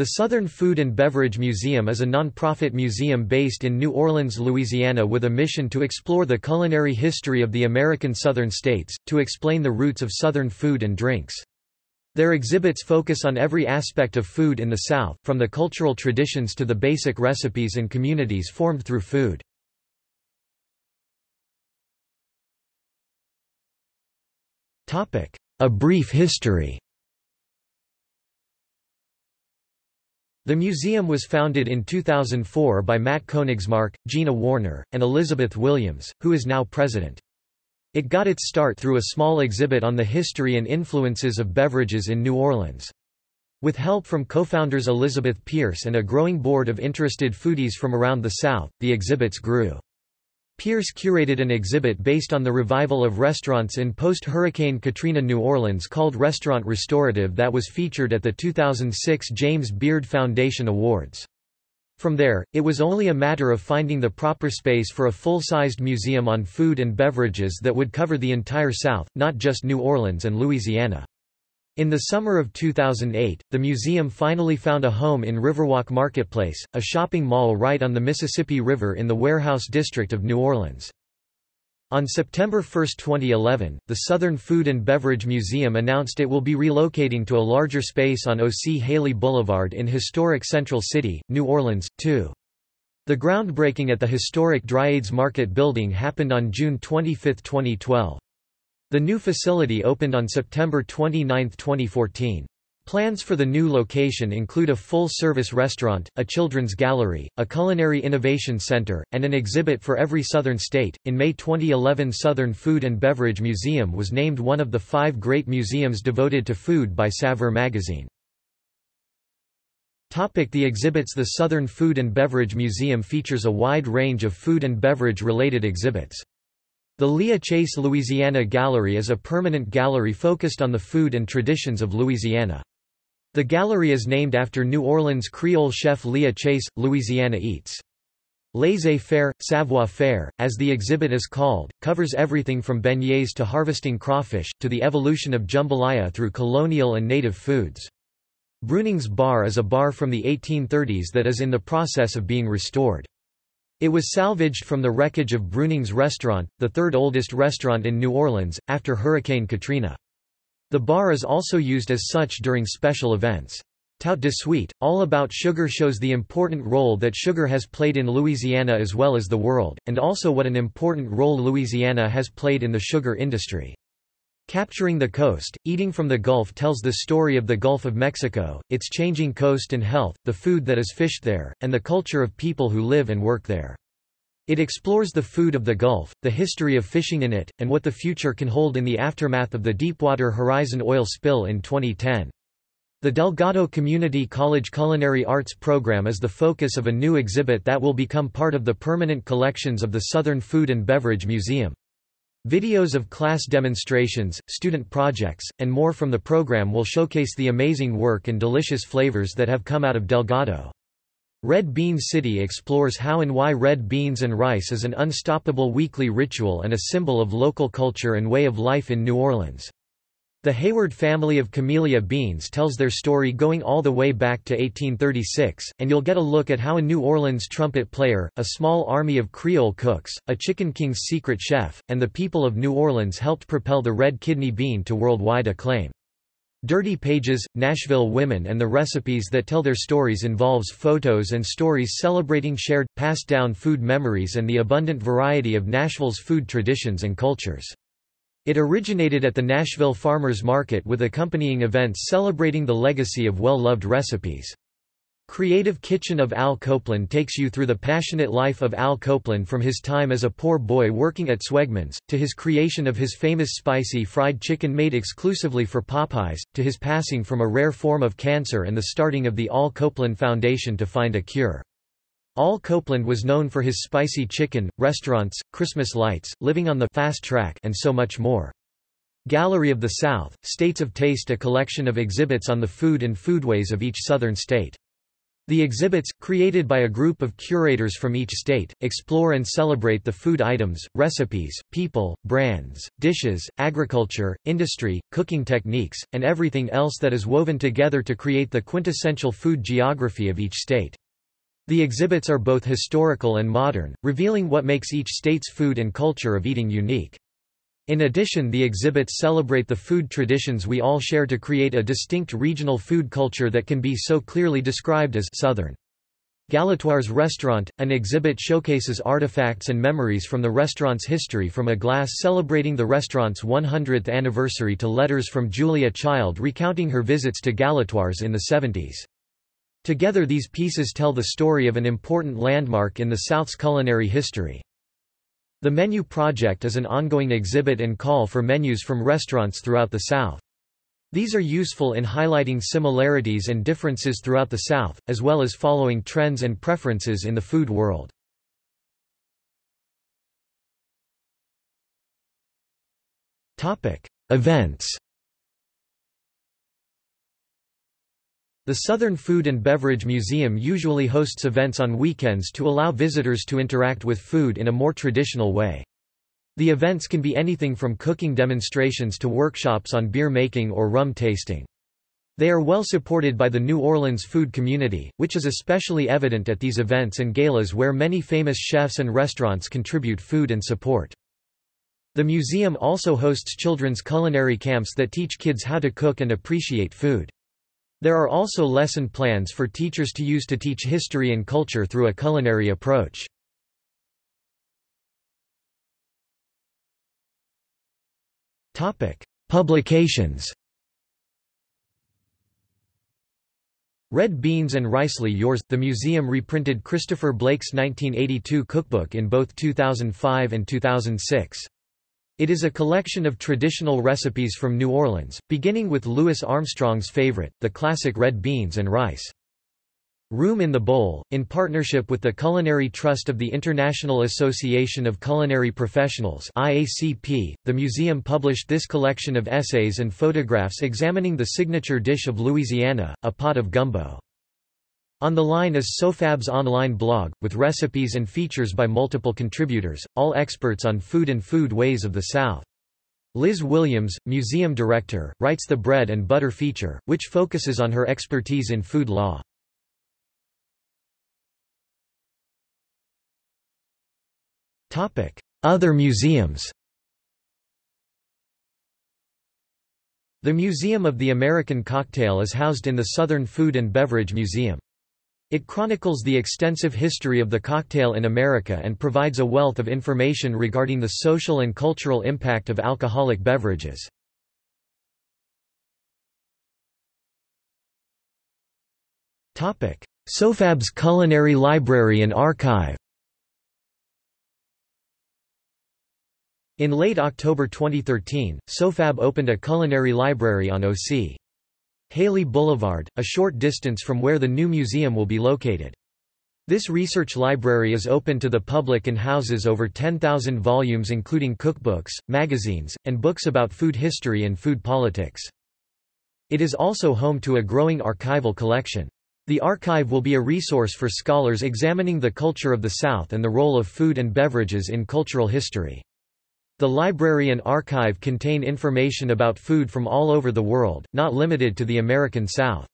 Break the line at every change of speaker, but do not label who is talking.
The Southern Food and Beverage Museum is a nonprofit museum based in New Orleans, Louisiana with a mission to explore the culinary history of the American southern states, to explain the roots of Southern food and drinks. Their exhibits focus on every aspect of food in the South, from the cultural traditions to the basic recipes and communities formed through food. A brief history The museum was founded in 2004 by Matt Konigsmark, Gina Warner, and Elizabeth Williams, who is now president. It got its start through a small exhibit on the history and influences of beverages in New Orleans. With help from co-founders Elizabeth Pierce and a growing board of interested foodies from around the South, the exhibits grew. Pierce curated an exhibit based on the revival of restaurants in post-Hurricane Katrina New Orleans called Restaurant Restorative that was featured at the 2006 James Beard Foundation Awards. From there, it was only a matter of finding the proper space for a full-sized museum on food and beverages that would cover the entire South, not just New Orleans and Louisiana. In the summer of 2008, the museum finally found a home in Riverwalk Marketplace, a shopping mall right on the Mississippi River in the Warehouse District of New Orleans. On September 1, 2011, the Southern Food and Beverage Museum announced it will be relocating to a larger space on O.C. Haley Boulevard in historic Central City, New Orleans, too. The groundbreaking at the historic Dryades Market building happened on June 25, 2012. The new facility opened on September 29, 2014. Plans for the new location include a full-service restaurant, a children's gallery, a culinary innovation center, and an exhibit for every southern state. In May 2011, Southern Food and Beverage Museum was named one of the five great museums devoted to food by Saveur magazine. Topic the exhibits The Southern Food and Beverage Museum features a wide range of food and beverage related exhibits. The Leah Chase Louisiana Gallery is a permanent gallery focused on the food and traditions of Louisiana. The gallery is named after New Orleans Creole chef Leah Chase. Louisiana Eats. Laissez-faire, savoir-faire, as the exhibit is called, covers everything from beignets to harvesting crawfish, to the evolution of jambalaya through colonial and native foods. Bruning's Bar is a bar from the 1830s that is in the process of being restored. It was salvaged from the wreckage of Bruning's Restaurant, the third oldest restaurant in New Orleans, after Hurricane Katrina. The bar is also used as such during special events. Tout de suite, All About Sugar shows the important role that sugar has played in Louisiana as well as the world, and also what an important role Louisiana has played in the sugar industry. Capturing the Coast, Eating from the Gulf tells the story of the Gulf of Mexico, its changing coast and health, the food that is fished there, and the culture of people who live and work there. It explores the food of the Gulf, the history of fishing in it, and what the future can hold in the aftermath of the Deepwater Horizon oil spill in 2010. The Delgado Community College Culinary Arts Program is the focus of a new exhibit that will become part of the permanent collections of the Southern Food and Beverage Museum. Videos of class demonstrations, student projects, and more from the program will showcase the amazing work and delicious flavors that have come out of Delgado. Red Bean City explores how and why red beans and rice is an unstoppable weekly ritual and a symbol of local culture and way of life in New Orleans. The Hayward family of camellia beans tells their story going all the way back to 1836, and you'll get a look at how a New Orleans trumpet player, a small army of Creole cooks, a Chicken King's secret chef, and the people of New Orleans helped propel the red kidney bean to worldwide acclaim. Dirty Pages, Nashville Women and the recipes that tell their stories involves photos and stories celebrating shared, passed down food memories and the abundant variety of Nashville's food traditions and cultures. It originated at the Nashville Farmers Market with accompanying events celebrating the legacy of well-loved recipes. Creative Kitchen of Al Copeland takes you through the passionate life of Al Copeland from his time as a poor boy working at Schwegmann's, to his creation of his famous spicy fried chicken made exclusively for Popeyes, to his passing from a rare form of cancer and the starting of the Al Copeland Foundation to find a cure. Al Copeland was known for his spicy chicken, restaurants, Christmas lights, living on the fast track and so much more. Gallery of the South, States of Taste a collection of exhibits on the food and foodways of each southern state. The exhibits, created by a group of curators from each state, explore and celebrate the food items, recipes, people, brands, dishes, agriculture, industry, cooking techniques, and everything else that is woven together to create the quintessential food geography of each state. The exhibits are both historical and modern, revealing what makes each state's food and culture of eating unique. In addition the exhibits celebrate the food traditions we all share to create a distinct regional food culture that can be so clearly described as Southern. Galatoire's Restaurant, an exhibit showcases artifacts and memories from the restaurant's history from a glass celebrating the restaurant's 100th anniversary to letters from Julia Child recounting her visits to Galatoire's in the 70s. Together these pieces tell the story of an important landmark in the South's culinary history. The Menu Project is an ongoing exhibit and call for menus from restaurants throughout the South. These are useful in highlighting similarities and differences throughout the South, as well as following trends and preferences in the food world. Events The Southern Food and Beverage Museum usually hosts events on weekends to allow visitors to interact with food in a more traditional way. The events can be anything from cooking demonstrations to workshops on beer making or rum tasting. They are well supported by the New Orleans food community, which is especially evident at these events and galas where many famous chefs and restaurants contribute food and support. The museum also hosts children's culinary camps that teach kids how to cook and appreciate food. There are also lesson plans for teachers to use to teach history and culture through a culinary approach. Publications Red Beans and Ricely Yours, the museum reprinted Christopher Blake's 1982 cookbook in both 2005 and 2006. It is a collection of traditional recipes from New Orleans, beginning with Louis Armstrong's favorite, the classic red beans and rice. Room in the Bowl, in partnership with the Culinary Trust of the International Association of Culinary Professionals IACP, the museum published this collection of essays and photographs examining the signature dish of Louisiana, a pot of gumbo. On the Line is SoFab's online blog, with recipes and features by multiple contributors, all experts on food and food ways of the South. Liz Williams, museum director, writes the Bread and Butter feature, which focuses on her expertise in food law. Other museums The Museum of the American Cocktail is housed in the Southern Food and Beverage Museum. It chronicles the extensive history of the cocktail in America and provides a wealth of information regarding the social and cultural impact of alcoholic beverages. SOFAB's Culinary Library and Archive In late October 2013, SOFAB opened a culinary library on OC. Haley Boulevard, a short distance from where the new museum will be located. This research library is open to the public and houses over 10,000 volumes including cookbooks, magazines, and books about food history and food politics. It is also home to a growing archival collection. The archive will be a resource for scholars examining the culture of the South and the role of food and beverages in cultural history. The library and archive contain information about food from all over the world, not limited to the American South.